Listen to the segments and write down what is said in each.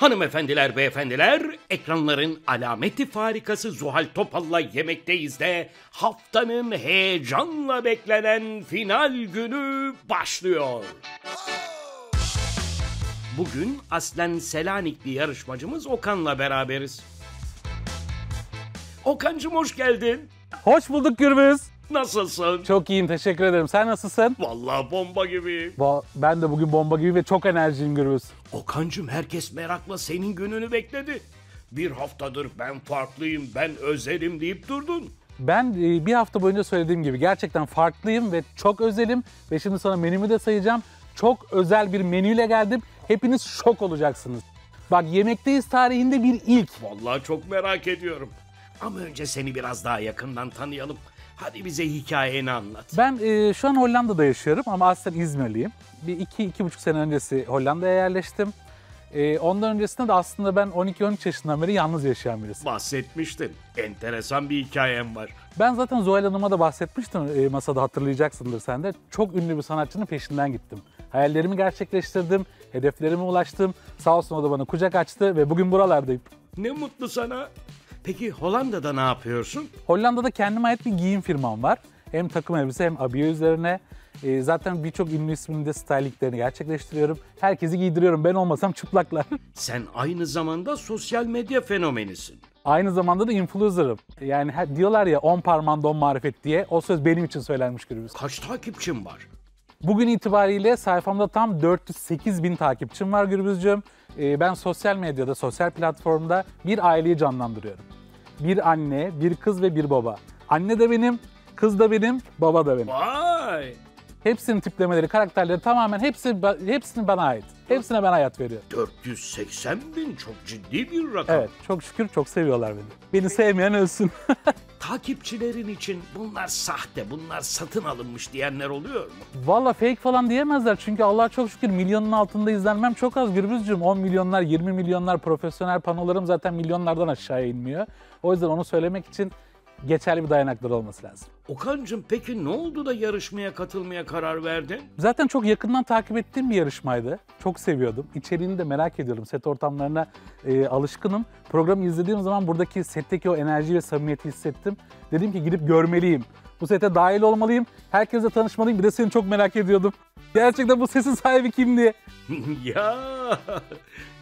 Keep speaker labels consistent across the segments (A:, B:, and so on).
A: Hanımefendiler, beyefendiler, ekranların alameti farikası Zuhal Topal'la yemekteyiz de haftanın heyecanla beklenen final günü başlıyor. Bugün aslen Selanikli yarışmacımız Okan'la beraberiz. Okan'cım hoş geldin.
B: Hoş bulduk Gürbüz.
A: Nasılsın?
B: Çok iyiyim teşekkür ederim. Sen nasılsın?
A: Vallahi bomba gibi.
B: Ba- Ben de bugün bomba gibi ve çok enerjiyim Gürbüz.
A: Okan'cım herkes merakla senin gününü bekledi. Bir haftadır ben farklıyım, ben özelim deyip durdun.
B: Ben e, bir hafta boyunca söylediğim gibi gerçekten farklıyım ve çok özelim. Ve şimdi sana menümü de sayacağım. Çok özel bir menüyle geldim. Hepiniz şok olacaksınız. Bak yemekteyiz tarihinde bir ilk.
A: Vallahi çok merak ediyorum. Ama önce seni biraz daha yakından tanıyalım. Hadi bize hikayeni anlat.
B: Ben e, şu an Hollanda'da yaşıyorum ama aslen İzmirliyim. Bir iki, iki buçuk sene öncesi Hollanda'ya yerleştim. E, ondan öncesinde de aslında ben 12-13 yaşından beri yalnız yaşayan birisi.
A: Bahsetmiştin. Enteresan bir hikayem var.
B: Ben zaten Zuhal Hanım'a da bahsetmiştim e, masada hatırlayacaksındır sen de. Çok ünlü bir sanatçının peşinden gittim. Hayallerimi gerçekleştirdim, hedeflerime ulaştım. Sağ olsun o da bana kucak açtı ve bugün buralardayım.
A: Ne mutlu sana. Peki Hollanda'da ne yapıyorsun?
B: Hollanda'da kendime ait bir giyim firmam var. Hem takım elbise hem abiye üzerine. E, zaten birçok ünlü isminin de stylinglerini gerçekleştiriyorum. Herkesi giydiriyorum. Ben olmasam çıplaklar.
A: Sen aynı zamanda sosyal medya fenomenisin.
B: Aynı zamanda da influencer'ım. Yani diyorlar ya 10 parmağında 10 marifet diye. O söz benim için söylenmiş Gürbüz.
A: Kaç takipçin var?
B: Bugün itibariyle sayfamda tam 408 bin takipçim var Gürbüzcüğüm. Ee, ben sosyal medyada, sosyal platformda bir aileyi canlandırıyorum. Bir anne, bir kız ve bir baba. Anne de benim, kız da benim, baba da benim.
A: Vay!
B: Hepsinin tiplemeleri, karakterleri tamamen hepsi hepsini bana ait. Hepsine ben hayat veriyorum.
A: 480 bin çok ciddi bir rakam.
B: Evet, çok şükür çok seviyorlar beni. Beni sevmeyen ölsün.
A: Takipçilerin için bunlar sahte, bunlar satın alınmış diyenler oluyor mu?
B: Valla fake falan diyemezler çünkü Allah çok şükür milyonun altında izlenmem çok az Gürbüzcüğüm. 10 milyonlar, 20 milyonlar profesyonel panolarım zaten milyonlardan aşağıya inmiyor. O yüzden onu söylemek için geçerli bir dayanakları olması lazım.
A: Okan'cım peki ne oldu da yarışmaya katılmaya karar verdin?
B: Zaten çok yakından takip ettiğim bir yarışmaydı. Çok seviyordum. İçeriğini de merak ediyorum. Set ortamlarına e, alışkınım. Programı izlediğim zaman buradaki setteki o enerji ve samimiyeti hissettim. Dedim ki gidip görmeliyim. Bu sete dahil olmalıyım. Herkesle tanışmalıyım. Bir de seni çok merak ediyordum. Gerçekten bu sesin sahibi kimdi?
A: ya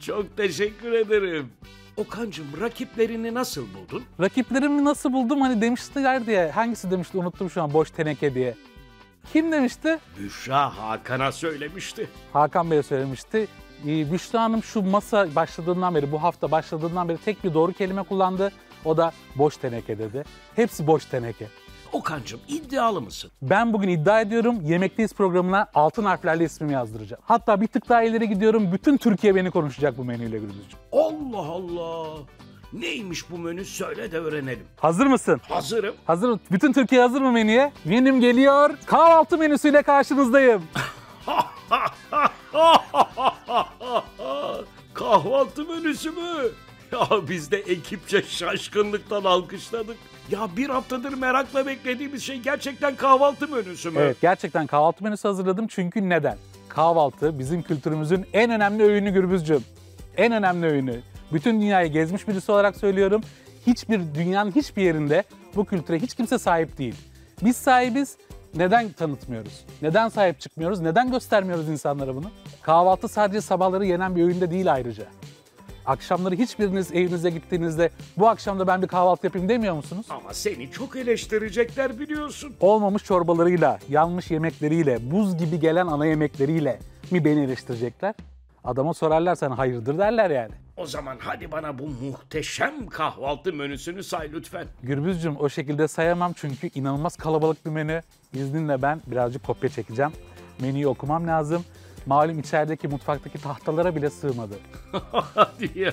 A: çok teşekkür ederim. Okan'cım rakiplerini nasıl buldun?
B: Rakiplerimi nasıl buldum hani demiştiler diye. Hangisi demişti unuttum şu an boş teneke diye. Kim demişti?
A: Büşra Hakan'a söylemişti.
B: Hakan Bey söylemişti. Ee, Büşra Hanım şu masa başladığından beri, bu hafta başladığından beri tek bir doğru kelime kullandı. O da boş teneke dedi. Hepsi boş teneke.
A: Okan'cım iddialı mısın?
B: Ben bugün iddia ediyorum Yemekteyiz programına altın harflerle ismimi yazdıracağım. Hatta bir tık daha ileri gidiyorum. Bütün Türkiye beni konuşacak bu menüyle Gürbüzcüğüm.
A: Allah Allah. Neymiş bu menü söyle de öğrenelim.
B: Hazır mısın?
A: Hazırım.
B: Hazır? Bütün Türkiye hazır mı menüye? Menüm geliyor. Kahvaltı menüsüyle karşınızdayım.
A: Kahvaltı menüsü mü? Ya biz de ekipçe şaşkınlıktan alkışladık. Ya bir haftadır merakla beklediğimiz şey gerçekten kahvaltı menüsü mü?
B: Evet gerçekten kahvaltı menüsü hazırladım çünkü neden? Kahvaltı bizim kültürümüzün en önemli öğünü Gürbüzcüğüm. En önemli öğünü. Bütün dünyayı gezmiş birisi olarak söylüyorum. Hiçbir dünyanın hiçbir yerinde bu kültüre hiç kimse sahip değil. Biz sahibiz. Neden tanıtmıyoruz? Neden sahip çıkmıyoruz? Neden göstermiyoruz insanlara bunu? Kahvaltı sadece sabahları yenen bir öğünde değil ayrıca. Akşamları hiçbiriniz evinize gittiğinizde bu akşam da ben bir kahvaltı yapayım demiyor musunuz?
A: Ama seni çok eleştirecekler biliyorsun.
B: olmamış çorbalarıyla, yanmış yemekleriyle, buz gibi gelen ana yemekleriyle mi beni eleştirecekler? Adama sorarlar sana hayırdır derler yani.
A: O zaman hadi bana bu muhteşem kahvaltı menüsünü say lütfen.
B: Gürbüzcüm o şekilde sayamam çünkü inanılmaz kalabalık bir menü. İzninle ben birazcık kopya çekeceğim. Menüyü okumam lazım. Malum içerideki mutfaktaki tahtalara bile sığmadı.
A: hadi ya.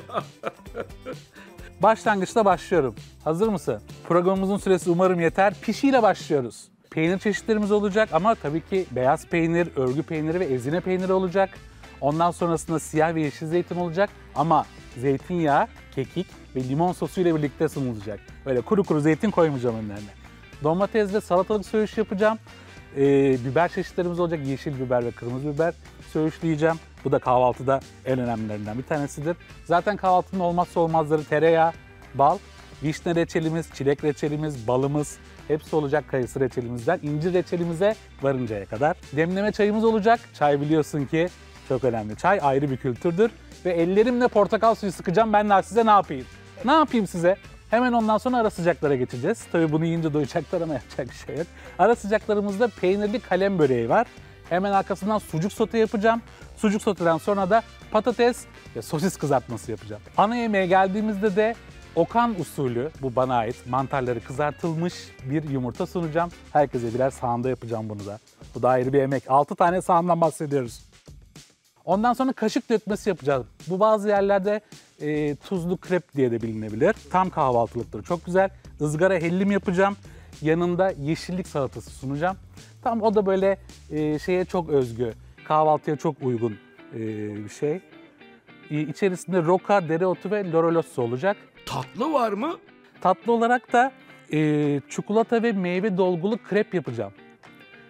B: Başlangıçta başlıyorum. Hazır mısın? Programımızın süresi umarım yeter. Pişiyle başlıyoruz. Peynir çeşitlerimiz olacak ama tabii ki beyaz peynir, örgü peyniri ve ezine peyniri olacak. Ondan sonrasında siyah ve yeşil zeytin olacak ama zeytinyağı, kekik ve limon sosu ile birlikte sunulacak. Böyle kuru kuru zeytin koymayacağım önlerine. Domates ve salatalık söğüş yapacağım. Ee, biber çeşitlerimiz olacak. Yeşil biber ve kırmızı biber söğüşleyeceğim. Bu da kahvaltıda en önemlilerinden bir tanesidir. Zaten kahvaltının olmazsa olmazları tereyağı, bal, vişne reçelimiz, çilek reçelimiz, balımız hepsi olacak kayısı reçelimizden incir reçelimize varıncaya kadar. Demleme çayımız olacak. Çay biliyorsun ki çok önemli. Çay ayrı bir kültürdür ve ellerimle portakal suyu sıkacağım. Ben daha size ne yapayım? Ne yapayım size? Hemen ondan sonra ara sıcaklara geçeceğiz. Tabii bunu yiyince doyacaklar ama yapacak bir şey yok. Ara sıcaklarımızda peynirli kalem böreği var. Hemen arkasından sucuk sote yapacağım. Sucuk soteden sonra da patates ve sosis kızartması yapacağım. Ana yemeğe geldiğimizde de Okan usulü, bu bana ait mantarları kızartılmış bir yumurta sunacağım. Herkese birer sahanda yapacağım bunu da. Bu da ayrı bir emek. 6 tane sahandan bahsediyoruz. Ondan sonra kaşık dökmesi yapacağız. Bu bazı yerlerde e, tuzlu krep diye de bilinebilir. Tam kahvaltılıktır. Çok güzel. Izgara hellim yapacağım. Yanında yeşillik salatası sunacağım. Tam o da böyle e, şeye çok özgü. Kahvaltıya çok uygun e, bir şey. E, içerisinde roka, dereotu ve lorolosu olacak.
A: Tatlı var mı?
B: Tatlı olarak da e, çikolata ve meyve dolgulu krep yapacağım.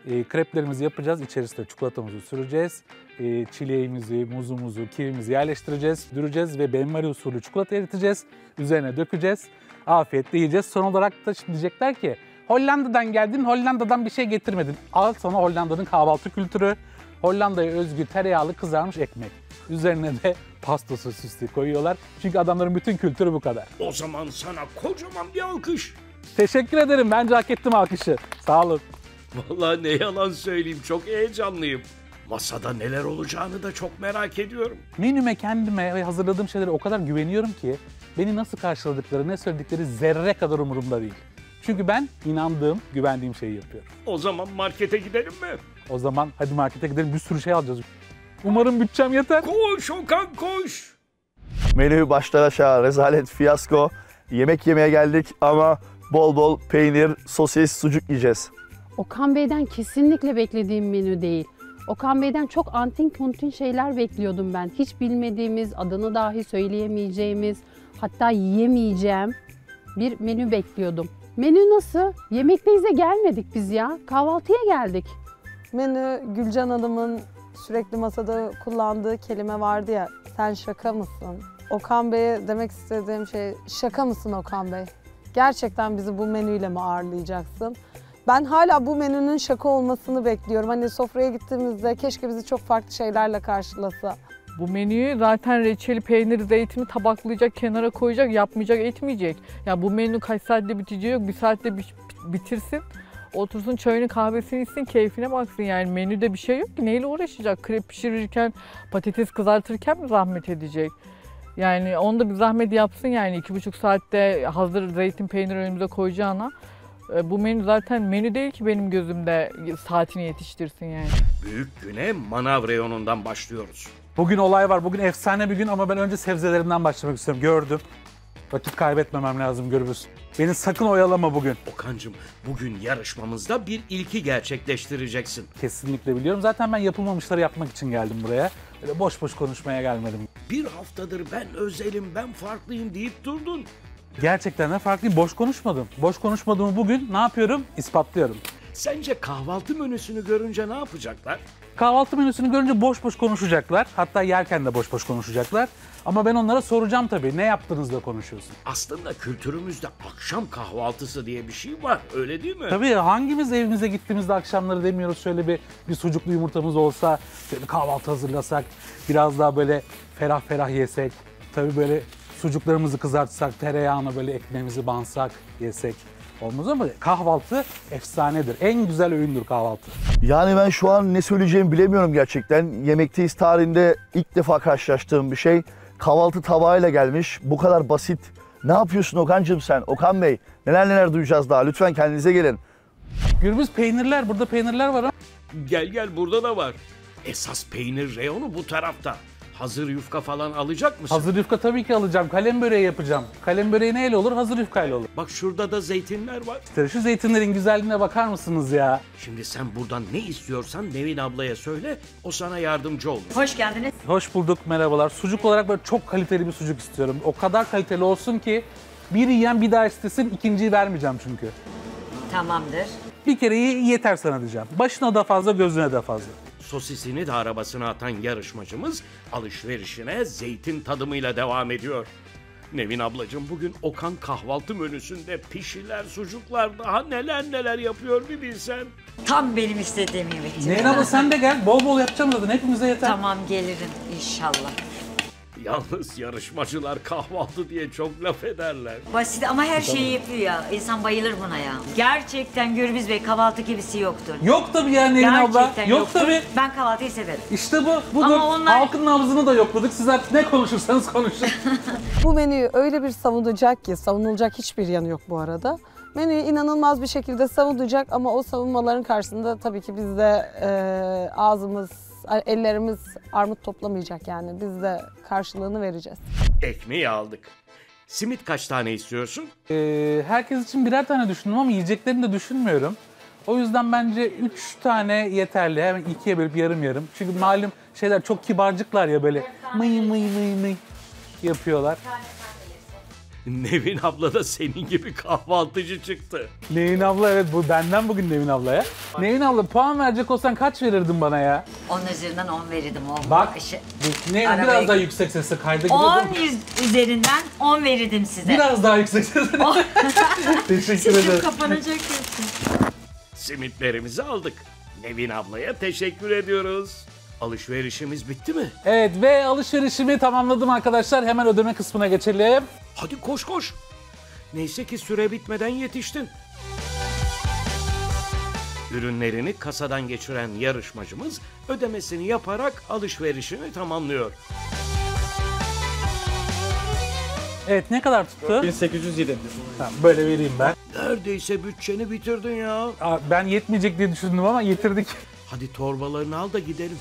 B: E, kreplerimizi yapacağız. İçerisine çikolatamızı süreceğiz. E, çileğimizi, muzumuzu, kivimizi yerleştireceğiz. Düreceğiz ve benmari usulü çikolata eriteceğiz. Üzerine dökeceğiz. Afiyetle yiyeceğiz. Son olarak da şimdi diyecekler ki Hollanda'dan geldin, Hollanda'dan bir şey getirmedin. Al sana Hollanda'nın kahvaltı kültürü. Hollanda'ya özgü tereyağlı kızarmış ekmek. Üzerine de pasta sosisli koyuyorlar. Çünkü adamların bütün kültürü bu kadar.
A: O zaman sana kocaman bir alkış.
B: Teşekkür ederim. Bence hak ettim alkışı. Sağ olun.
A: Vallahi ne yalan söyleyeyim çok heyecanlıyım. Masada neler olacağını da çok merak ediyorum.
B: Menüme kendime ve hazırladığım şeylere o kadar güveniyorum ki beni nasıl karşıladıkları, ne söyledikleri zerre kadar umurumda değil. Çünkü ben inandığım, güvendiğim şeyi yapıyorum.
A: O zaman markete gidelim mi?
B: O zaman hadi markete gidelim bir sürü şey alacağız. Umarım bütçem yeter.
A: Koş Okan koş.
C: Menü baştan aşağı rezalet, fiyasko. Yemek yemeye geldik ama bol bol peynir, sosis, sucuk yiyeceğiz.
D: Okan Bey'den kesinlikle beklediğim menü değil. Okan Bey'den çok antin kuntin şeyler bekliyordum ben. Hiç bilmediğimiz, adını dahi söyleyemeyeceğimiz, hatta yiyemeyeceğim bir menü bekliyordum. Menü nasıl? Yemekteyize gelmedik biz ya. Kahvaltıya geldik.
E: Menü Gülcan Hanım'ın sürekli masada kullandığı kelime vardı ya. Sen şaka mısın? Okan Bey'e demek istediğim şey şaka mısın Okan Bey? Gerçekten bizi bu menüyle mi ağırlayacaksın? Ben hala bu menünün şaka olmasını bekliyorum. Hani sofraya gittiğimizde keşke bizi çok farklı şeylerle karşılasa.
F: Bu menüyü zaten reçeli, peynir, zeytini tabaklayacak, kenara koyacak, yapmayacak, etmeyecek. Ya bu menü kaç saatte biteceği yok. Bir saatte bi- bitirsin. Otursun çayını kahvesini içsin, keyfine baksın. Yani menüde bir şey yok ki. Neyle uğraşacak? Krep pişirirken, patates kızartırken mi zahmet edecek? Yani onda bir zahmet yapsın yani. iki buçuk saatte hazır zeytin, peynir önümüze koyacağına. E, Bu menü zaten menü değil ki benim gözümde saatini yetiştirsin yani.
A: Büyük güne manav reyonundan başlıyoruz.
B: Bugün olay var. Bugün efsane bir gün ama ben önce sebzelerimden başlamak istiyorum. Gördüm. Vakit kaybetmemem lazım Gürbüz. Beni sakın oyalama bugün.
A: Okancım bugün yarışmamızda bir ilki gerçekleştireceksin.
B: Kesinlikle biliyorum. Zaten ben yapılmamışları yapmak için geldim buraya. Öyle boş boş konuşmaya gelmedim.
A: Bir haftadır ben özelim, ben farklıyım deyip durdun.
B: Gerçekten de farklıyım. Boş konuşmadım. Boş konuşmadığımı bugün ne yapıyorum? İspatlıyorum.
A: Sence kahvaltı menüsünü görünce ne yapacaklar?
B: Kahvaltı menüsünü görünce boş boş konuşacaklar. Hatta yerken de boş boş konuşacaklar. Ama ben onlara soracağım tabii. Ne yaptığınızda konuşuyorsun.
A: Aslında kültürümüzde akşam kahvaltısı diye bir şey var, öyle değil mi?
B: Tabii hangimiz evimize gittiğimizde akşamları demiyoruz şöyle bir, bir sucuklu yumurtamız olsa, şöyle bir kahvaltı hazırlasak, biraz daha böyle ferah ferah yesek. Tabii böyle sucuklarımızı kızartsak, tereyağına böyle ekmeğimizi bansak, yesek. Olmaz ama kahvaltı efsanedir. En güzel öğündür kahvaltı.
C: Yani ben şu an ne söyleyeceğimi bilemiyorum gerçekten. Yemekteyiz tarihinde ilk defa karşılaştığım bir şey. Kahvaltı tabağıyla gelmiş. Bu kadar basit. Ne yapıyorsun Okan'cığım sen? Okan Bey neler neler duyacağız daha. Lütfen kendinize gelin.
B: Gürbüz peynirler, burada peynirler var ama
A: Gel gel burada da var. Esas peynir reyonu bu tarafta. Hazır yufka falan alacak mısın?
B: hazır yufka tabii ki alacağım. Kalem böreği yapacağım. Kalem böreği neyle olur? Hazır yufkayla olur.
A: Bak şurada da zeytinler var.
B: İşte Şu zeytinlerin güzelliğine bakar mısınız ya?
A: Şimdi sen buradan ne istiyorsan Nevin ablaya söyle, o sana yardımcı olur.
G: Hoş geldiniz.
B: Hoş bulduk, merhabalar. Sucuk olarak böyle çok kaliteli bir sucuk istiyorum. O kadar kaliteli olsun ki bir yiyen bir daha istesin, ikinciyi vermeyeceğim çünkü.
G: Tamamdır.
B: Bir kere ye, yeter sana diyeceğim. Başına da fazla, gözüne de fazla.
A: Sosisini de arabasına atan yarışmacımız alışverişine zeytin tadımıyla devam ediyor. Nevin ablacığım bugün Okan kahvaltı menüsünde pişiler, sucuklar daha neler neler yapıyor bir bilsen.
G: Tam benim istediğim yemek.
B: Nevin abla sen de gel. Bol bol yapacağım zaten. Hepimize yeter.
G: Tamam gelirim inşallah.
A: Yalnız yarışmacılar kahvaltı diye çok laf ederler.
G: Basit ama her şeyi yapıyor ya. İnsan bayılır buna ya. Gerçekten Gürbüz Bey kahvaltı gibisi yoktur.
B: Yok tabii ya Nevin abla.
G: Gerçekten
B: Yok
G: yoktur.
B: tabii.
G: Ben kahvaltıyı severim.
B: İşte bu. Budur.
G: Ama onlar-
B: Halkın nabzını da yokladık. Siz artık ne konuşursanız konuşun.
E: Bu menüyü öyle bir savunacak ki, savunulacak hiçbir yanı yok bu arada. Menüyü inanılmaz bir şekilde savunacak ama o savunmaların karşısında tabii ki biz de e, ağzımız, ellerimiz armut toplamayacak yani. Biz de karşılığını vereceğiz.
A: Ekmeği aldık. Simit kaç tane istiyorsun?
B: Ee, herkes için birer tane düşündüm ama yiyeceklerini de düşünmüyorum. O yüzden bence üç tane yeterli. Hemen ikiye bölüp yarım yarım. Çünkü malum şeyler çok kibarcıklar ya böyle mıy mıy mıy mıy yapıyorlar.
A: Nevin abla da senin gibi kahvaltıcı çıktı.
B: Nevin abla evet bu benden bugün Nevin ablaya. Nevin abla puan verecek olsan kaç verirdin bana ya?
G: Onun üzerinden 10 verirdim o
B: Bak.
G: bakışı.
B: Ne,
G: Arabaya
B: biraz daha
G: git.
B: yüksek sesle kayda
G: 10
B: gidelim.
G: yüz- üzerinden 10 verirdim size.
B: Biraz daha yüksek sesle. Teşekkür
G: Sesim
B: ederim.
G: kapanacak yoksa.
A: Simitlerimizi aldık. Nevin ablaya teşekkür ediyoruz. Alışverişimiz bitti mi?
B: Evet ve alışverişimi tamamladım arkadaşlar. Hemen ödeme kısmına geçelim.
A: Hadi koş koş. Neyse ki süre bitmeden yetiştin. Ürünlerini kasadan geçiren yarışmacımız ödemesini yaparak alışverişini tamamlıyor.
B: Evet ne kadar tuttu?
H: 1807.
B: Tamam, böyle vereyim ben.
A: Neredeyse bütçeni bitirdin ya.
B: Aa, Ben yetmeyecek diye düşündüm ama getirdik.
A: Hadi torbalarını al da gidelim.